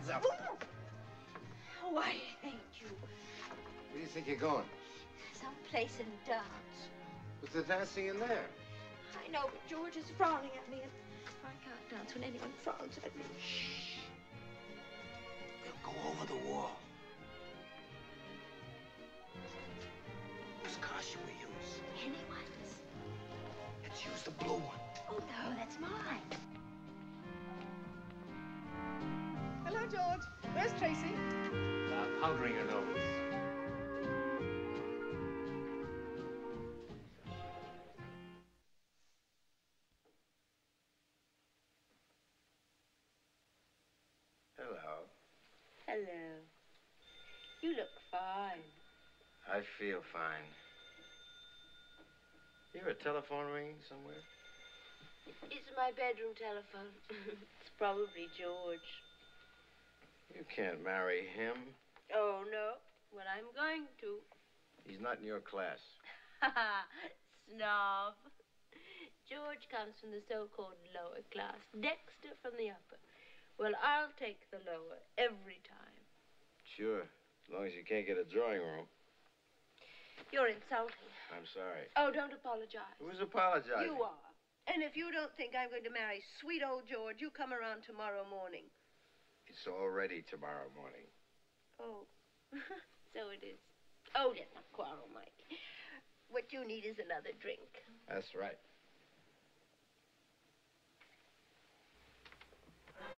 hands up. Oh, I hate you. Where do you think you're going? Some place in dance. What's the dancing in there? I know, but George is frowning at me, and I can't dance when anyone frowns at me. Shh. They'll go over the wall. George. Where's Tracy? Uh, powdering her nose. Hello. Hello. You look fine. I feel fine. You hear a telephone ringing somewhere? It's my bedroom telephone. it's probably George. You can't marry him. Oh, no. Well, I'm going to. He's not in your class. Ha ha! Snob. George comes from the so-called lower class. Dexter from the upper. Well, I'll take the lower every time. Sure, as long as you can't get a drawing room. You're insulting. I'm sorry. Oh, don't apologize. Who's apologizing? You are. And if you don't think I'm going to marry sweet old George, you come around tomorrow morning. It's already tomorrow morning. Oh, so it is. Oh, let's not quarrel, Mike. What you need is another drink. That's right.